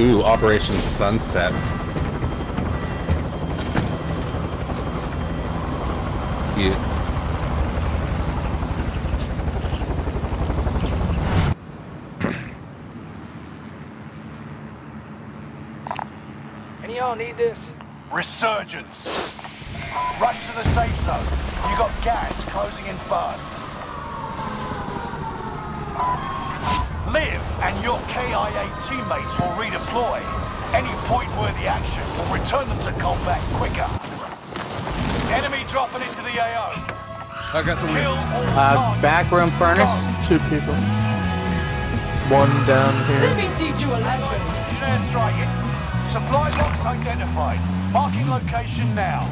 Ooh, Operation Sunset. Yeah. Any y'all need this? Resurgence. Rush to the safe zone. You got gas closing in fast. Live and your KIA teammates will redeploy. Any point-worthy action will return them to combat quicker. Enemy dropping into the AO. I got the Kill all Uh, targets. back room furnace. Two people. One down here. Engage in airstrike. Supply box identified. Marking location now.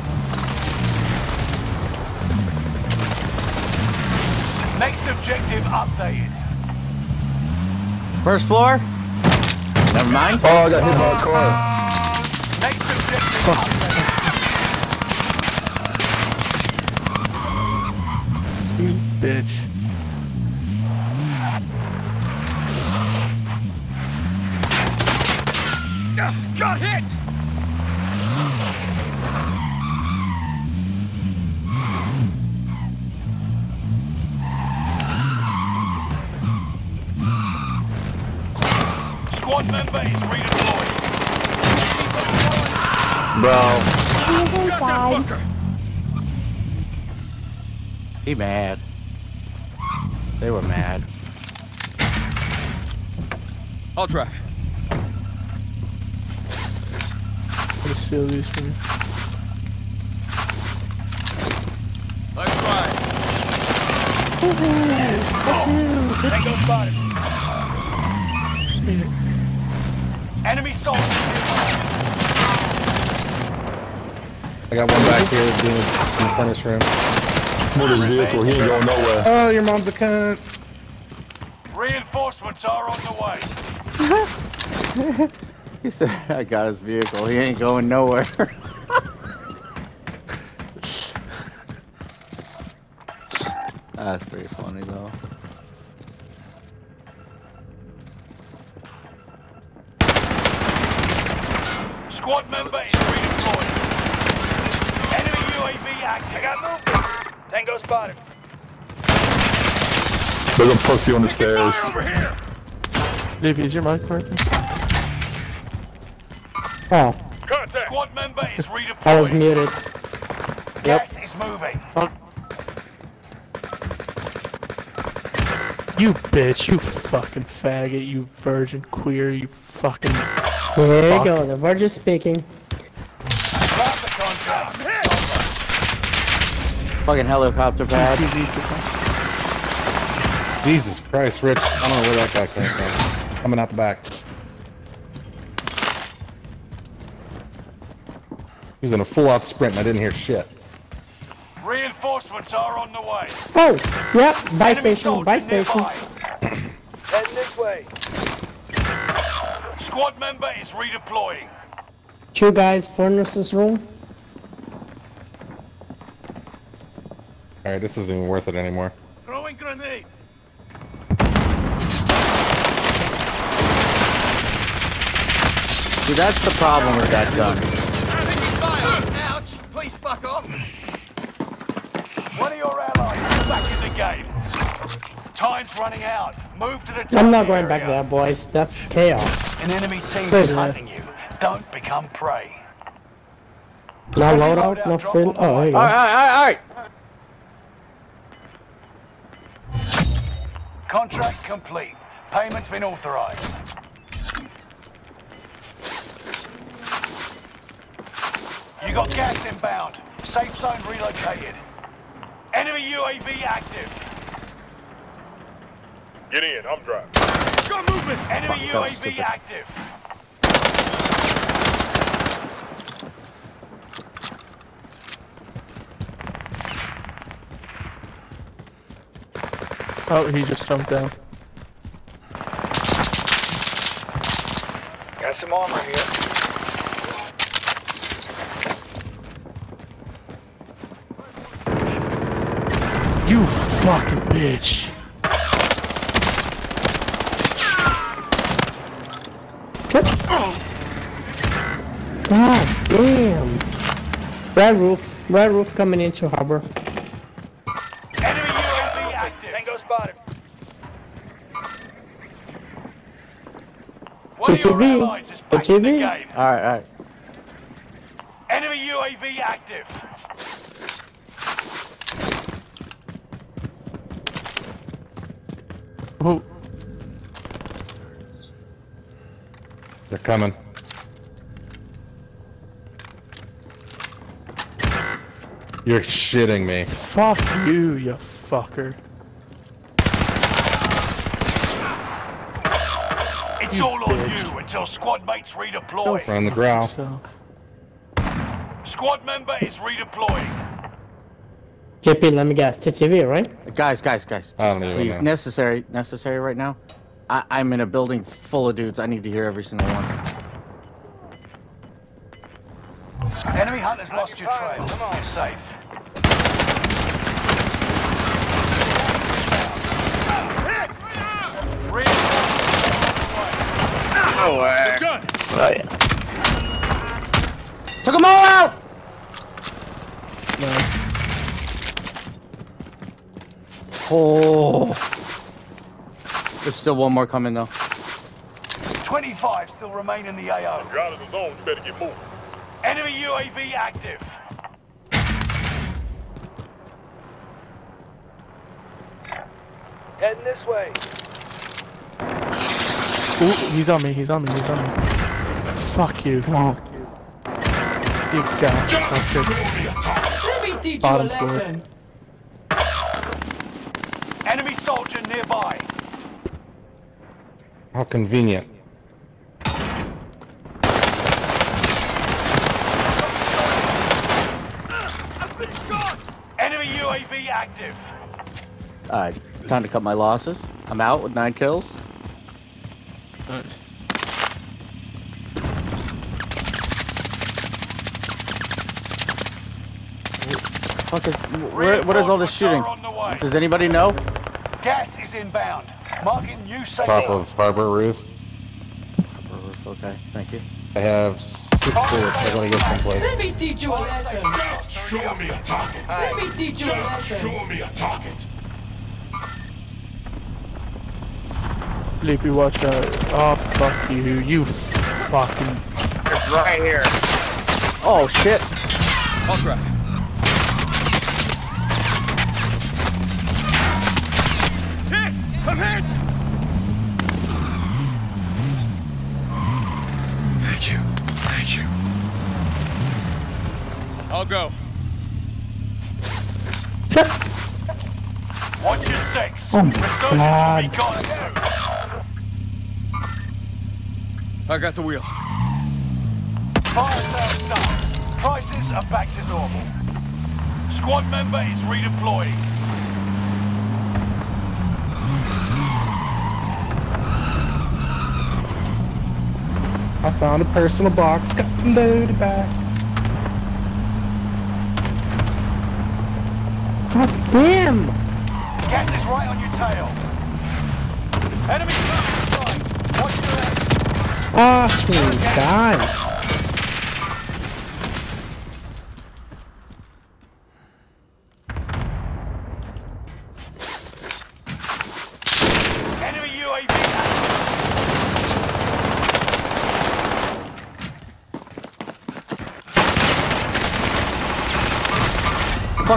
Next objective updated. First floor. Never mind. Oh, I got hit by a car. Next objective. You bitch. Got hit! Squad member is redeployed. Bro, He's inside. Fucker! he mad. They were mad. I'll drive. Let me steal these from you. Let's ride. Tango spotted. Enemy soldiers. I got one back here doing in the furnace room. Move his vehicle. He ain't going nowhere. Oh, your mom's a cunt. Reinforcements are on the way. He said, I got his vehicle. He ain't going nowhere. That's pretty funny though. Squad member is redeployed. Enemy UAV active. I got movement. Tango spotted. There's a pussy on the stairs. Fire over here! Davey, is your mic working? Oh, Contact. Squad member is redeployed. I was muted. Gas is moving. Fuck. You bitch, you fucking faggot, you virgin queer, you fucking. There you Fuck. go. The Virgin speaking. Grab the contract. Fucking helicopter pad. Jesus Christ, Rich. I don't know where that guy came from. Coming out the back. He's in a full out sprint and I didn't hear shit. Reinforcements are on the way. Oh, yep. Buy Enemy station. Buy station. nearby. Heading this way. Squad member is redeploying. Two guys, four nurses room. Alright, this isn't even worth it anymore. Throwing grenade. See, that's the problem with that gun. Taking fire! Ouch! Please fuck off! One of your allies is back in the game. Time's running out. Move to the top I'm not target going back there, boys. That's chaos. An enemy team Where's is that? hunting you. Don't become prey. No loadout, loadout no drop fill. Oh, there you go. Alright, alright, alright! Contract complete. Payment's been authorized. You got gas inbound. Safe zone relocated. Enemy UAV active. Get in. I'm driving. Got movement! Enemy Fuck, UAV stupid. active. Oh, he just jumped down. Got some armor here. You fucking bitch. God damn. Red roof. Red roof coming into harbor. Enemy UAV active. Tango spotted. One of your TTV. allies is back in the TTV. Alright, alright. Enemy UAV active. Oh, They're coming. You're shitting me. fuck you, you fucker. It's all on you until squad mates redeploy. We're on the growl. So, Squad member is redeploying. JP, let me guess. TTV, right? Guys, guys, guys. I don't even Please, know. necessary, necessary right now. I, I'm in a building full of dudes. I need to hear every single one. Enemy hunters lost your trail. Come on, You're safe. Done. oh yeah. Took them all out! Oh. There's still one more coming though. 25 still remain in the AO. You're out of the zone. You better get moving. Enemy UAV active. Heading this way. Ooh, he's on me, he's on me, he's on me. Fuck you. Come on. You got sucker. Let me teach Bottom you a floor. lesson. Enemy soldier nearby. How convenient. Enemy UAV active. Alright, time to cut my losses. I'm out with nine kills. Nice. Fuck is, where, what is all this shooting? Reinforcements are on the way. Does anybody know? Gas is inbound. Marking new safe Top of harbor roof. Harbor roof, Okay, thank you. I have six oh, bullets. I gotta get someplace. Let me teach you a lesson. Just Show me a target. Let me teach you a lesson. Just Show me a target. Sleepy, watch out. Oh, ah, fuck you. You fucking. It's Right here. Oh shit. I'll I'm hit! Thank you. Thank you. I'll go. Watch your six. Oh my Resurgence will be God. I got the wheel. Fire. Prices are back to normal. Squad member is redeploying. I found a personal box. Got them loaded back. God damn! Gas is right on your tail. Enemy inside. Watch your head. Fucking guys.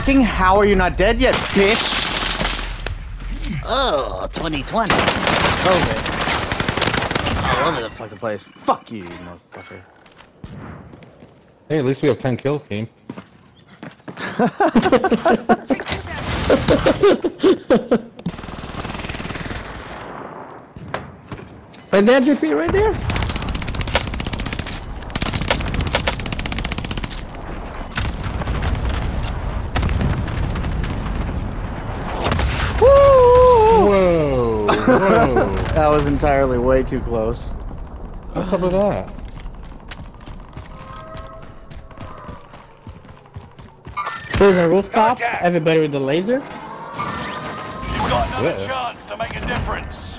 Fucking how are you not dead yet, bitch? Oh, 2020. COVID. All over the fucking place. Fuck you, you motherfucker. Hey, at least we have 10 kills, team. Right there, JP, right there. That was entirely way too close. What's up with that? There's a rooftop. Everybody with the laser. You've got another Yeah. chance to make a difference.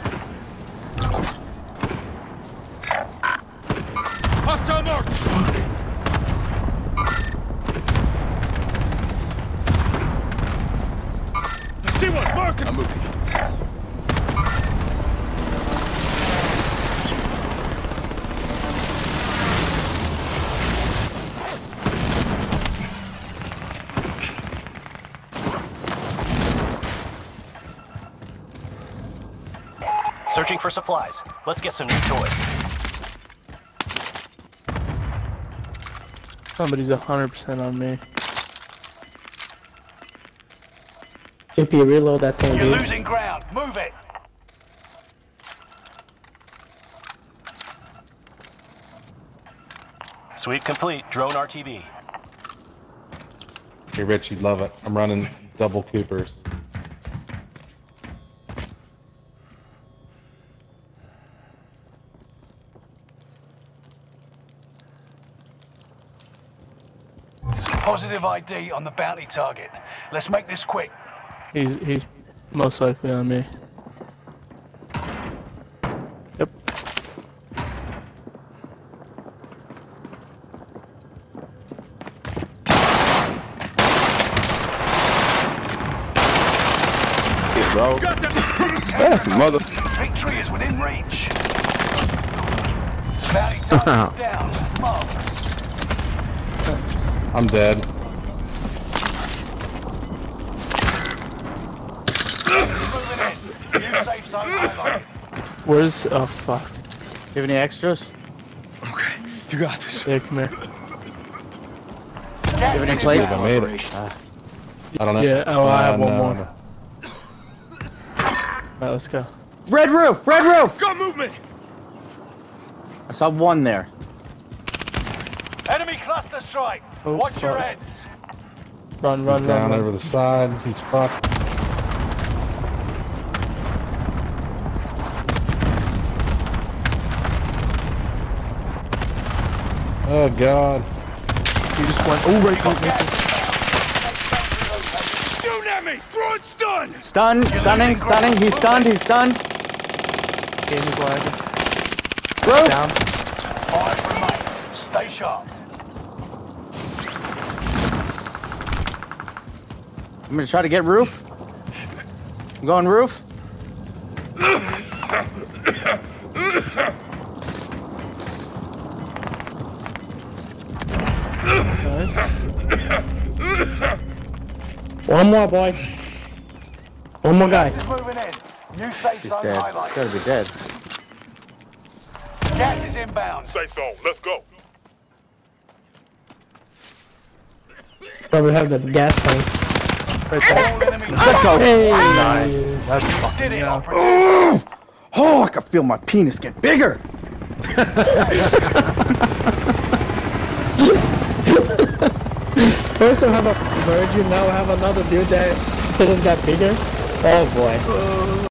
For supplies. Let's get some new toys. Somebody's 100% on me. If you reload that thing, You're dude. losing ground. Move it. Sweep complete. Drone RTB. Hey, Rich, you'd love it. I'm running double Coopers. Positive ID on the bounty target. Let's make this quick. He's he's most likely on me. Yep. bro. Got that! Mother. Victory is within reach. Bounty target is down. Marvelous. I'm dead. Moving in. New safe zone highlighted. Where's oh fuck? You have any extras? Okay, you got this. Yeah, come here. Gas You have any plates? I made it. I don't know. Yeah, oh, I have Uh, one no, more. no. Alright, let's go. Red roof! Red roof! Got movement! I saw one there. Enemy cluster strike. Oh, Watch your fuck. heads. Run, run, He's run, down run. over the side. He's fucked. Oh god. He just went. Oh, right, right, right. Shooting at me! Throwing stun! Stun, stunning, stunning. He's stunned, he's stunned. Game is lagging. Roof! Down. Five remain. Stay sharp. I'm gonna try to get roof. I'm going roof. One more, boys. One more guy. Gas is moving in. New safe He's zone dead. highlighted. Gotta be dead. Gas is inbound. Safe zone. Let's go. Probably have the gas tank. Right there. Let's go. Hey! Nice. That's Did fucking it, yeah. Oh, I can feel my penis get bigger. First I have a virgin, now I have another dude that just got bigger. Oh boy.